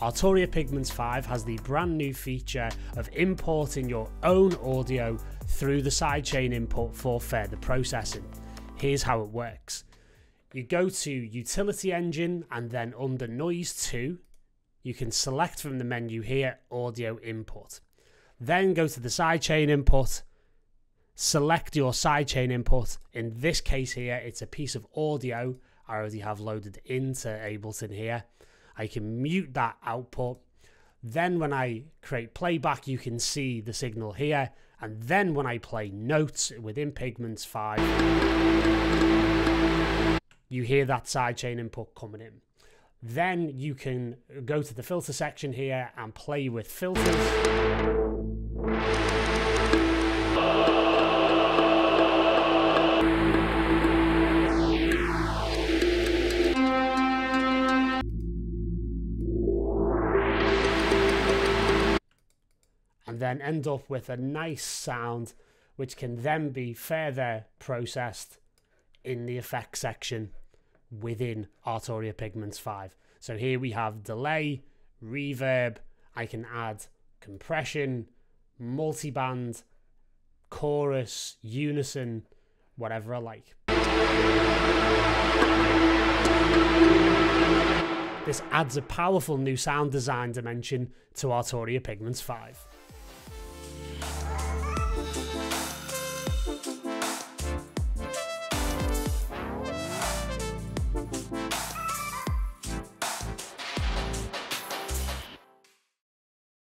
Arturia Pigments 5 has the brand new feature of importing your own audio through the sidechain input for further processing. Here's how it works. You go to Utility Engine and then under Noise 2, you can select from the menu here Audio Input. Then go to the sidechain input, select your sidechain input. In this case here, it's a piece of audio I already have loaded into Ableton here. I can mute that output. Then when I create playback, you can see the signal here. And then when I play notes within Pigments 5, you hear that sidechain input coming in. Then you can go to the filter section here and play with filters. Then end up with a nice sound which can then be further processed in the effects section within Arturia Pigments 5. So here we have delay, reverb, I can add compression, multiband, chorus, unison, whatever I like. This adds a powerful new sound design dimension to Arturia Pigments 5.